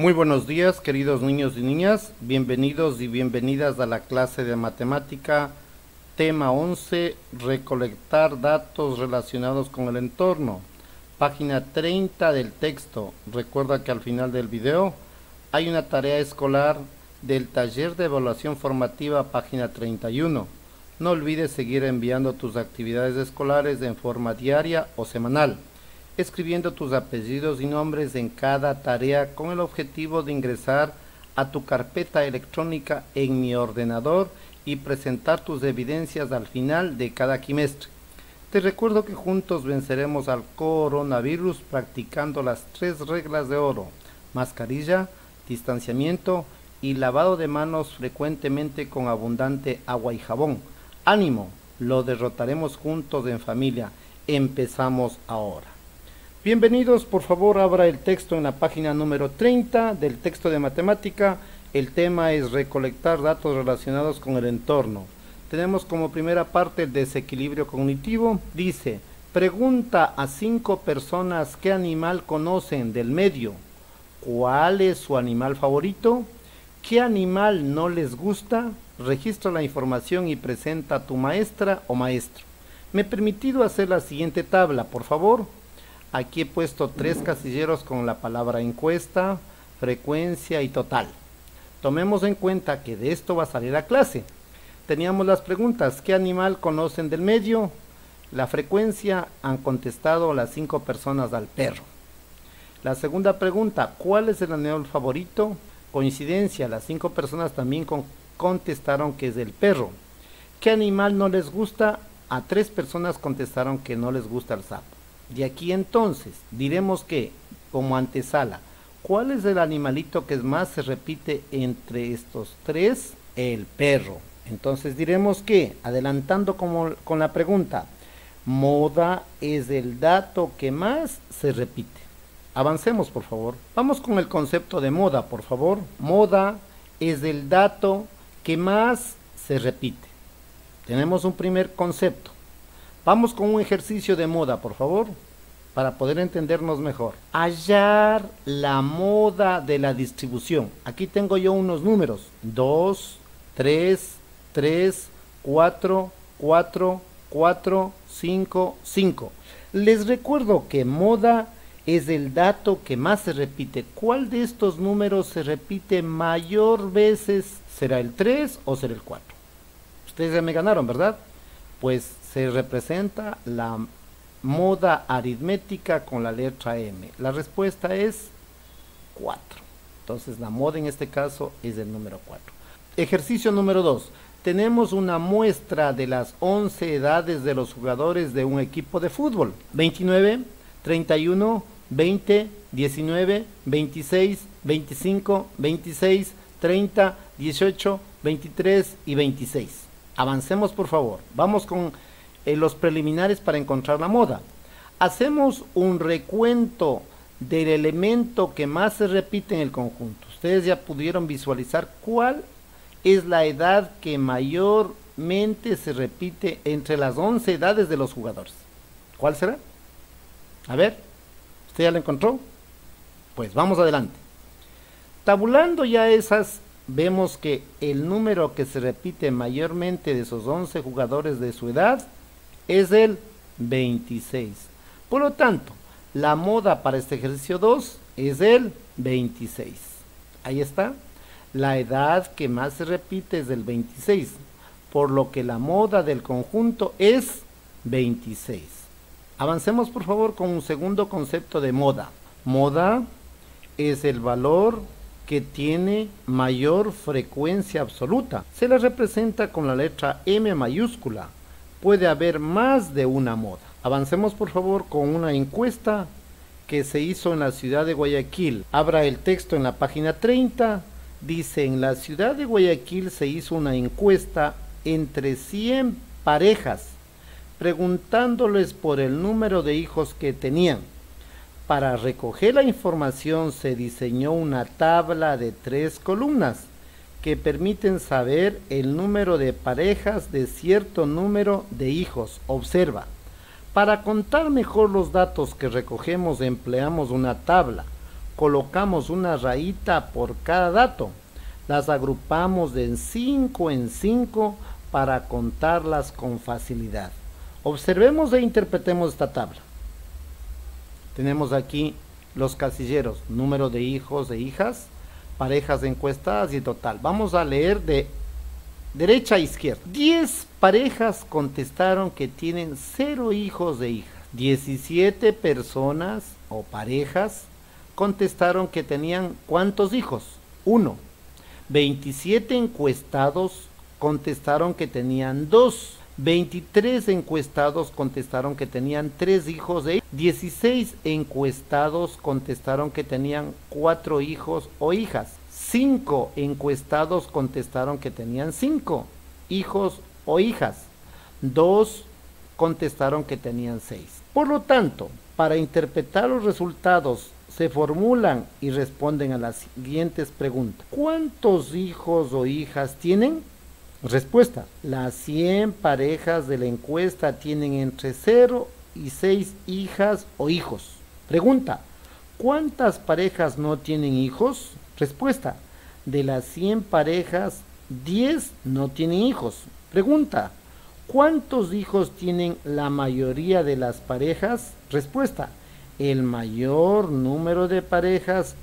Muy buenos días, queridos niños y niñas. Bienvenidos y bienvenidas a la clase de matemática tema 11, recolectar datos relacionados con el entorno. Página 30 del texto. Recuerda que al final del video hay una tarea escolar del taller de evaluación formativa, página 31. No olvides seguir enviando tus actividades escolares en forma diaria o semanal escribiendo tus apellidos y nombres en cada tarea con el objetivo de ingresar a tu carpeta electrónica en mi ordenador y presentar tus evidencias al final de cada quimestre. Te recuerdo que juntos venceremos al coronavirus practicando las tres reglas de oro, mascarilla, distanciamiento y lavado de manos frecuentemente con abundante agua y jabón. Ánimo, lo derrotaremos juntos en familia. Empezamos ahora. Bienvenidos, por favor, abra el texto en la página número 30 del texto de matemática. El tema es recolectar datos relacionados con el entorno. Tenemos como primera parte el desequilibrio cognitivo. Dice, pregunta a cinco personas qué animal conocen del medio. ¿Cuál es su animal favorito? ¿Qué animal no les gusta? Registra la información y presenta a tu maestra o maestro. Me he permitido hacer la siguiente tabla, por favor. Aquí he puesto tres casilleros con la palabra encuesta, frecuencia y total. Tomemos en cuenta que de esto va a salir a clase. Teníamos las preguntas, ¿qué animal conocen del medio? La frecuencia han contestado las cinco personas al perro. La segunda pregunta, ¿cuál es el animal favorito? Coincidencia, las cinco personas también contestaron que es el perro. ¿Qué animal no les gusta? A tres personas contestaron que no les gusta el sapo. De aquí entonces diremos que, como antesala, ¿cuál es el animalito que más se repite entre estos tres? El perro. Entonces diremos que, adelantando como, con la pregunta, moda es el dato que más se repite. Avancemos, por favor. Vamos con el concepto de moda, por favor. Moda es el dato que más se repite. Tenemos un primer concepto. Vamos con un ejercicio de moda, por favor, para poder entendernos mejor. Hallar la moda de la distribución. Aquí tengo yo unos números. 2, 3, 3, 4, 4, 4, 5, 5. Les recuerdo que moda es el dato que más se repite. ¿Cuál de estos números se repite mayor veces? ¿Será el 3 o será el 4? Ustedes ya me ganaron, ¿verdad? Pues se representa la moda aritmética con la letra M. La respuesta es 4. Entonces la moda en este caso es el número 4. Ejercicio número 2. Tenemos una muestra de las 11 edades de los jugadores de un equipo de fútbol. 29, 31, 20, 19, 26, 25, 26, 30, 18, 23 y 26. Avancemos por favor. Vamos con eh, los preliminares para encontrar la moda. Hacemos un recuento del elemento que más se repite en el conjunto. Ustedes ya pudieron visualizar cuál es la edad que mayormente se repite entre las 11 edades de los jugadores. ¿Cuál será? A ver, ¿usted ya la encontró? Pues vamos adelante. Tabulando ya esas, vemos que el número que se repite mayormente de esos 11 jugadores de su edad es el 26. Por lo tanto, la moda para este ejercicio 2 es el 26. Ahí está. La edad que más se repite es el 26, por lo que la moda del conjunto es 26. Avancemos por favor con un segundo concepto de moda. Moda es el valor que tiene mayor frecuencia absoluta. Se la representa con la letra M mayúscula puede haber más de una moda. Avancemos por favor con una encuesta que se hizo en la ciudad de Guayaquil. Abra el texto en la página 30. Dice, en la ciudad de Guayaquil se hizo una encuesta entre 100 parejas, preguntándoles por el número de hijos que tenían. Para recoger la información se diseñó una tabla de tres columnas que permiten saber el número de parejas de cierto número de hijos. Observa. Para contar mejor los datos que recogemos empleamos una tabla colocamos una rayita por cada dato. Las agrupamos de 5 en 5 para contarlas con facilidad. Observemos e interpretemos esta tabla. Tenemos aquí los casilleros, número de hijos e hijas, parejas encuestadas y total. Vamos a leer de derecha a izquierda. 10 parejas contestaron que tienen 0 hijos e hijas. 17 personas o parejas contestaron que tenían ¿cuántos hijos? Uno. 27 encuestados contestaron que tenían dos. 23 encuestados contestaron que tenían tres hijos e 16 encuestados contestaron que tenían cuatro hijos o hijas. 5 encuestados contestaron que tenían cinco hijos o hijas. Dos contestaron que tenían seis. Por lo tanto, para interpretar los resultados se formulan y responden a las siguientes preguntas. ¿Cuántos hijos o hijas tienen? Respuesta. Las 100 parejas de la encuesta tienen entre 0 y 6 hijas o hijos. Pregunta. ¿Cuántas parejas no tienen hijos? Respuesta. De las 100 parejas, 10 no tienen hijos. Pregunta. ¿Cuántos hijos tienen la mayoría de las parejas? Respuesta. El mayor número de parejas,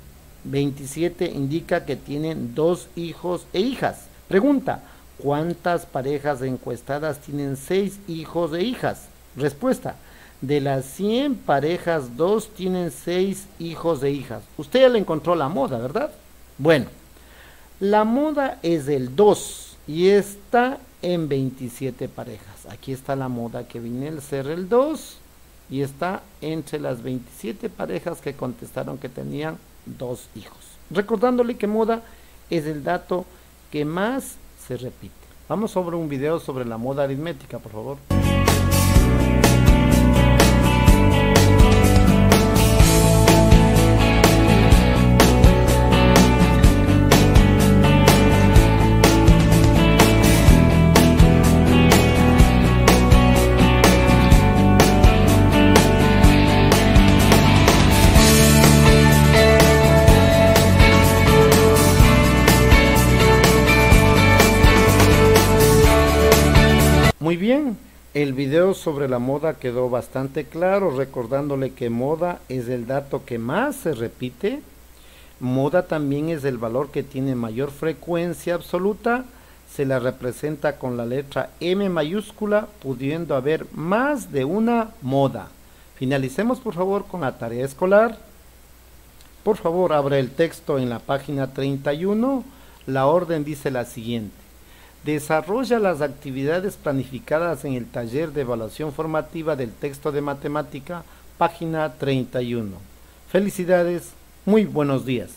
27, indica que tienen dos hijos e hijas. Pregunta. ¿Cuántas parejas encuestadas tienen seis hijos e hijas? Respuesta. De las 100 parejas, dos tienen seis hijos e hijas. Usted ya le encontró la moda, ¿verdad? Bueno, la moda es el 2 y está en 27 parejas. Aquí está la moda que viene el ser el 2 y está entre las 27 parejas que contestaron que tenían dos hijos. Recordándole que moda es el dato que más se repite. Vamos sobre un video sobre la moda aritmética, por favor. El video sobre la moda quedó bastante claro, recordándole que moda es el dato que más se repite. Moda también es el valor que tiene mayor frecuencia absoluta. Se la representa con la letra M mayúscula, pudiendo haber más de una moda. Finalicemos por favor con la tarea escolar. Por favor, abra el texto en la página 31. La orden dice la siguiente. Desarrolla las actividades planificadas en el taller de evaluación formativa del texto de matemática, página 31. Felicidades, muy buenos días.